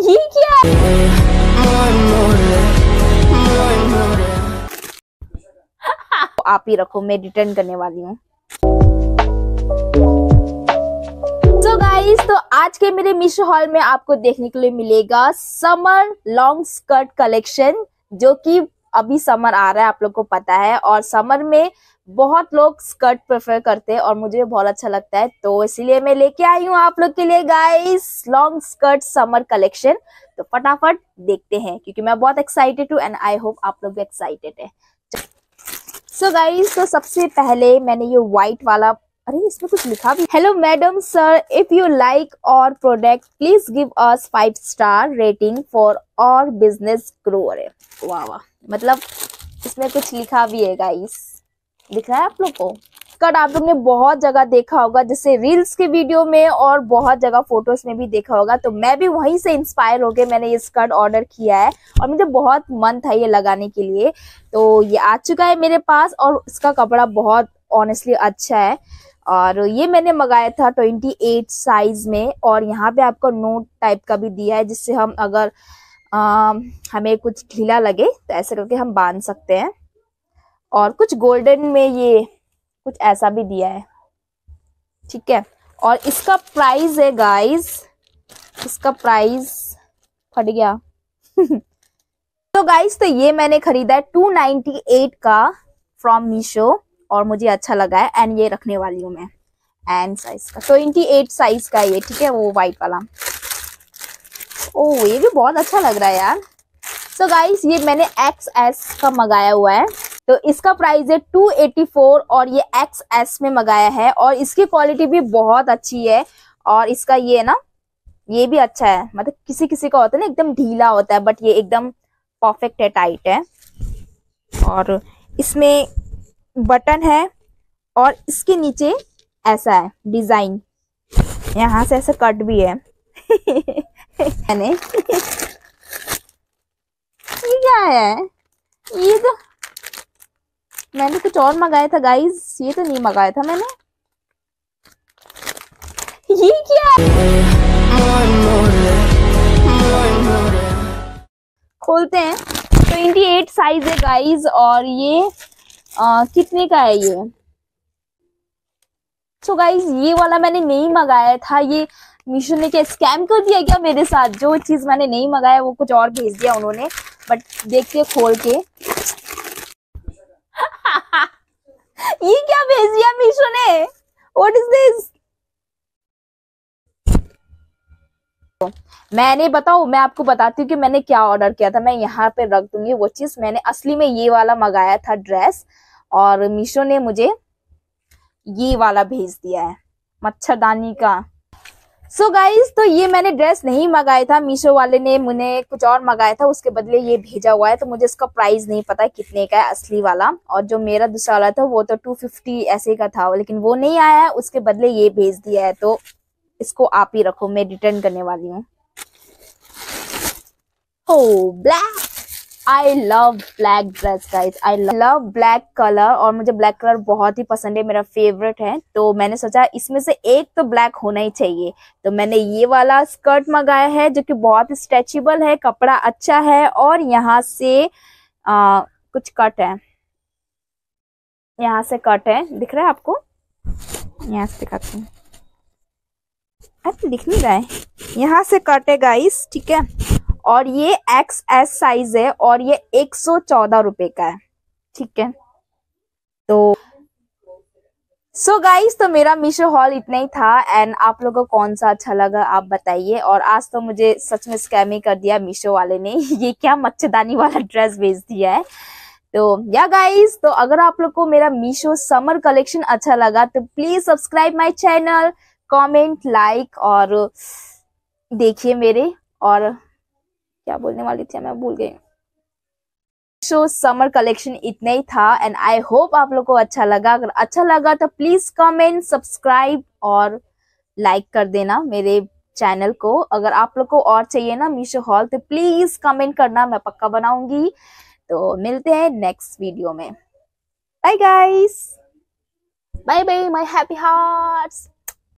ये क्या? है आप ही रखो, मैं रिटर्न करने वाली हूँ। तो गाइस तो आज के मेरे मिशो हॉल में आपको देखने के लिए मिलेगा समर लॉन्ग स्कर्ट कलेक्शन जो कि अभी समर आ रहा है, आप लोग को पता है। और समर में बहुत लोग स्कर्ट प्रेफर करते हैं और मुझे बहुत अच्छा लगता है तो इसलिए मैं लेके आई हूँ आप लोग के लिए guys long skirt summer collection तो फटाफट देखते हैं, क्योंकि मैं बहुत एक्साइटेड हूँ एंड आई होप आप लोग भी एक्साइटेड है। सो so गाइस तो सबसे पहले मैंने ये व्हाइट वाला, अरे इसमें कुछ लिखा भी hello madam sir if you like our product please give us five star rating for our business grower वाह वाह मतलब इसमें कुछ लिखा भी है गाइस दिख रहा है आप लोग को? स्कर्ट आप लोग ने बहुत जगह देखा होगा जैसे रील्स के वीडियो में और बहुत जगह फ़ोटोज़ में भी देखा होगा। तो मैं भी वहीं से इंस्पायर हो गए मैंने ये स्कर्ट ऑर्डर किया है और मुझे बहुत मन था ये लगाने के लिए। तो ये आ चुका है मेरे पास और इसका कपड़ा बहुत ऑनेस्टली अच्छा है। और ये मैंने मंगाया था 28 साइज़ में और यहाँ पे आपको नोट टाइप का भी दिया है जिससे हम अगर आ, हमें कुछ ढीला लगे तो ऐसे करके हम बाँध सकते हैं। और कुछ गोल्डन में ये कुछ ऐसा भी दिया है। ठीक है? और इसका प्राइस है गाइस इसका प्राइस फट गया। तो गाइस तो ये मैंने खरीदा है 298 का फ्रॉम मीशो और मुझे अच्छा लगा है एंड ये रखने वाली हूँ मैं। एंड साइज़ का 28 साइज़ का ये, ठीक है? वो वाइट वाला। ओ ये भी बहुत अच्छा लग रहा है यार। सो so गाइस ये मैंने एक्स एस का मंगाया हुआ है। तो इसका प्राइस है 284 और ये एक्स एस में मंगाया है और इसकी क्वालिटी भी बहुत अच्छी है और इसका ये ना, ये भी अच्छा है। मतलब किसी किसी का होता है ना, एकदम ढीला होता है बट ये एकदम परफेक्ट है टाइट है। और इसमें बटन है और इसके नीचे ऐसा है डिज़ाइन यहाँ से ऐसा कट भी है। मैंने ये क्या है? ये तो मैंने कुछ और मंगाया था गाइस ये तो नहीं मंगाया था मैंने. ये क्या? खोलते हैं. ट्वेंटी एट साइज़ है गाइस और ये आ, कितने का है ये? सो so गाइस ये वाला मैंने नहीं मंगाया था. ये मीशो ने क्या स्कैम कर दिया क्या मेरे साथ? जो चीज़ मैंने नहीं मंगाया वो कुछ और भेज दिया उन्होंने. बट देखते खोल के. ये क्या भेज दिया मीशो ने? व्हाट इज़ दिस मैंने बताओ, मैं आपको बताती हूँ कि मैंने क्या ऑर्डर किया था। मैं यहाँ पे रख दूँगी वो चीज़। मैंने असली में ये वाला मंगाया था ड्रेस और मीशो ने मुझे ये वाला भेज दिया है, मच्छरदानी का। सो so गाइज़ तो ये मैंने ड्रेस नहीं मंगाया था। मीशो वाले ने मुझे कुछ और मंगाया था, उसके बदले ये भेजा हुआ है तो मुझे इसका प्राइस नहीं पता कितने का है असली वाला। और जो मेरा दूसरा वाला था, वो तो 250 ऐसे का था, लेकिन वो नहीं आया है, उसके बदले ये भेज दिया है तो इसको आप ही रखो, मैं रिटर्न करने वाली हूँ। हो black I love black dress guys I love black colour और मुझे ब्लैक कलर बहुत ही पसंद है मेरा फेवरेट है। तो मैंने सोचा इसमें से एक तो ब्लैक होना ही चाहिए। तो मैंने ये वाला स्कर्ट मंगाया है जो कि बहुत स्ट्रेचेबल है कपड़ा अच्छा है और यहाँ से आ, कुछ कट है। यहाँ से कट है। दिख रहा है आपको? यहाँ से दिखाती हूँ। दिख नहीं रहा है। यहाँ से कट है गाइस ठीक है। और ये एक्स एस साइज़ है और ये एक सौ चौदह रुपए का है। ठीक है? तो सो so गाइस तो मेरा मीशो हॉल इतना ही था। एंड आप लोगों को कौन सा अच्छा लगा, आप बताइए। और आज तो मुझे सच में स्कैम ही कर दिया मीशो वाले ने। ये क्या मच्छरदानी वाला ड्रेस भेज दिया है। तो या गाइस तो अगर आप लोग को मेरा मीशो समर कलेक्शन अच्छा लगा तो please subscribe my channel comment like और देखिए मेरे। और क्या बोलने वाली थी मैं भूल गई। शो समर कलेक्शन इतना ही था एंड आई होप आप लोग को अच्छा लगा। अगर अच्छा लगा तो प्लीज़ कमेंट सब्सक्राइब और लाइक कर देना मेरे चैनल को। अगर आप लोग को और चाहिए ना मीशो हॉल तो प्लीज़ कमेंट करना, मैं पक्का बनाऊँगी। तो मिलते हैं नेक्स्ट वीडियो में। Bye guys bye bye my happy hearts